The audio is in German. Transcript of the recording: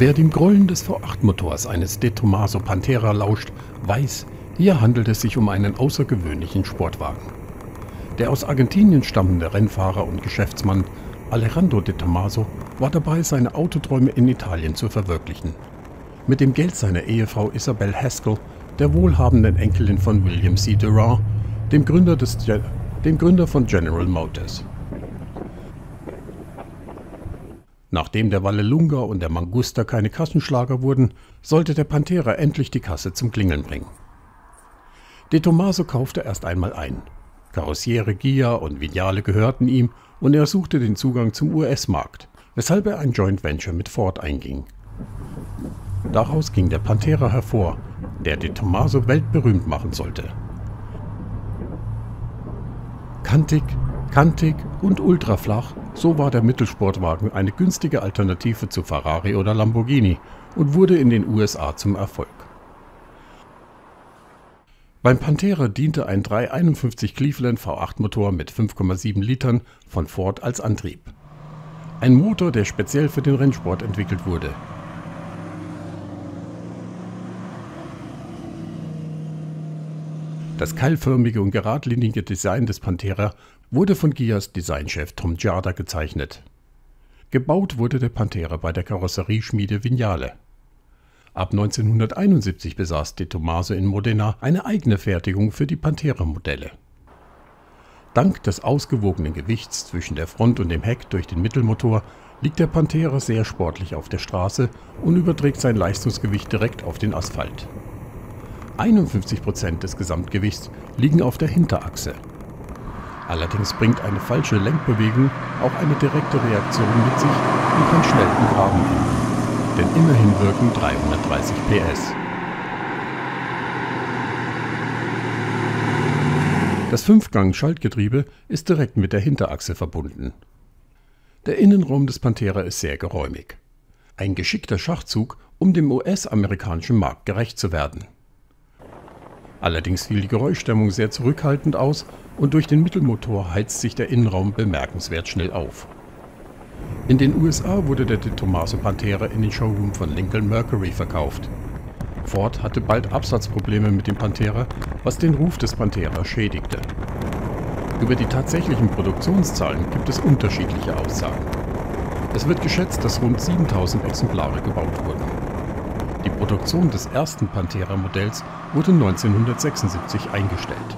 Wer dem Grollen des V8-Motors eines De Tomaso Pantera lauscht, weiß, hier handelt es sich um einen außergewöhnlichen Sportwagen. Der aus Argentinien stammende Rennfahrer und Geschäftsmann Alejandro De Tomaso war dabei, seine Autoträume in Italien zu verwirklichen. Mit dem Geld seiner Ehefrau Isabel Haskell, der wohlhabenden Enkelin von William C. Durant, dem Gründer, des, dem Gründer von General Motors. Nachdem der Vallelunga und der Mangusta keine Kassenschlager wurden, sollte der Pantera endlich die Kasse zum Klingeln bringen. De Tomaso kaufte erst einmal ein. Karossiere, Gia und Vignale gehörten ihm und er suchte den Zugang zum US-Markt, weshalb er ein Joint Venture mit Ford einging. Daraus ging der Pantera hervor, der De Tomaso weltberühmt machen sollte. Kantig, kantig und ultraflach, so war der Mittelsportwagen eine günstige Alternative zu Ferrari oder Lamborghini und wurde in den USA zum Erfolg. Beim Pantera diente ein 351 Cleveland V8 Motor mit 5,7 Litern von Ford als Antrieb. Ein Motor, der speziell für den Rennsport entwickelt wurde. Das keilförmige und geradlinige Design des Pantera wurde von Gias Designchef Tom Giarda gezeichnet. Gebaut wurde der Pantera bei der Karosserieschmiede Vignale. Ab 1971 besaß De Tomaso in Modena eine eigene Fertigung für die Pantera-Modelle. Dank des ausgewogenen Gewichts zwischen der Front und dem Heck durch den Mittelmotor liegt der Pantera sehr sportlich auf der Straße und überträgt sein Leistungsgewicht direkt auf den Asphalt. 51% des Gesamtgewichts liegen auf der Hinterachse. Allerdings bringt eine falsche Lenkbewegung auch eine direkte Reaktion mit sich und kann schnell im Graben enden. Denn immerhin wirken 330 PS. Das Fünfgang-Schaltgetriebe ist direkt mit der Hinterachse verbunden. Der Innenraum des Pantera ist sehr geräumig. Ein geschickter Schachzug, um dem US-amerikanischen Markt gerecht zu werden. Allerdings fiel die Geräuschdämmung sehr zurückhaltend aus und durch den Mittelmotor heizt sich der Innenraum bemerkenswert schnell auf. In den USA wurde der De Tomaso Pantera in den Showroom von Lincoln Mercury verkauft. Ford hatte bald Absatzprobleme mit dem Pantera, was den Ruf des Pantera schädigte. Über die tatsächlichen Produktionszahlen gibt es unterschiedliche Aussagen. Es wird geschätzt, dass rund 7000 Exemplare gebaut wurden. Die Produktion des ersten Pantera-Modells wurde 1976 eingestellt.